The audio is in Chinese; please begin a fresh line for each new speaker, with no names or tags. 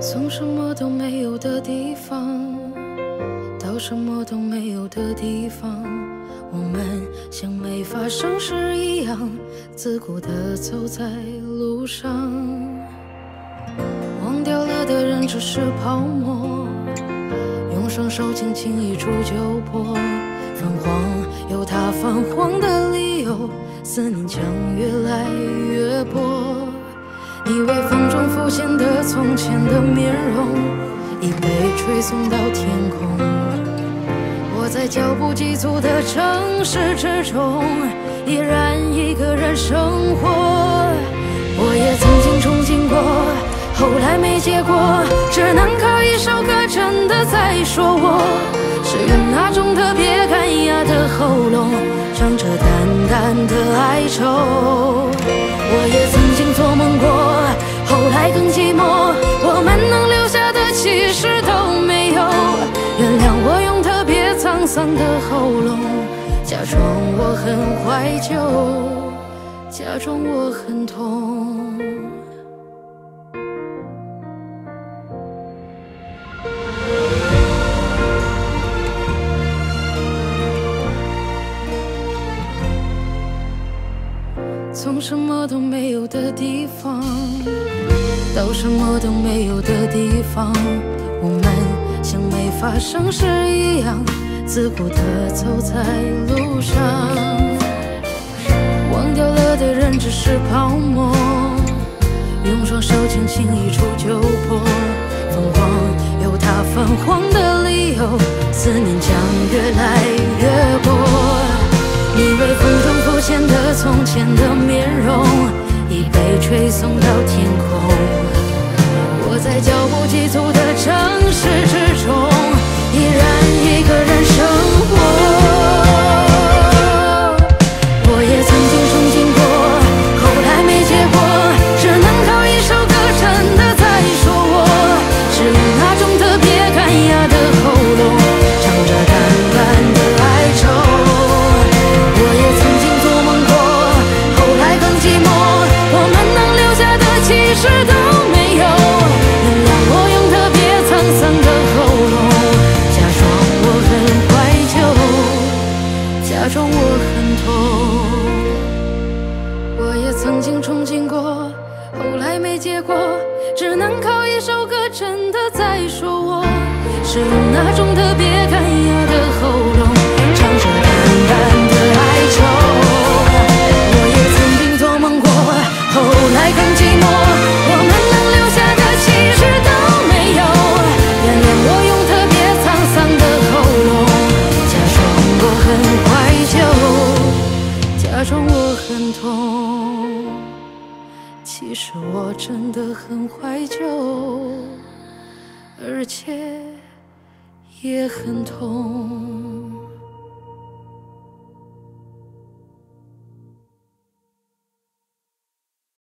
从什么都没有的地方到什么都没有的地方，我们像没发生事一样，自顾地走在路上。忘掉了的人只是泡沫，用双手轻轻一触就破。泛黄有它泛黄的理由，思念将越来越薄。以为风中浮现的从前的面容，已被吹送到天空。我在脚步急促的城市之中，依然一个人生活。我也曾经憧憬过，后来没结果，只能靠一首歌真的在说我，是用那种特别干哑的喉咙，唱着淡淡的哀愁。我也曾经做梦过，才更寂寞，我们能留下的其实都没有。原谅我用特别沧桑的喉咙，假装我很怀旧，假装我很痛。从什么都没有的地方到什么都没有的地方，我们像没发生事一样，自顾地走在路上。忘掉了的人只是泡沫，用双手轻轻一触就破。泛黄有它泛黄的理由，思念将越来越薄。以为风现的从前的面容，已被吹送到天的其实都没有。原谅我用特别沧桑的喉咙，假装我很怀旧，假装我很痛。我也曾经憧憬过，后来没结果，只能靠一首歌真的在说我，是用那种痛。其实我真的很怀旧，而且也很痛。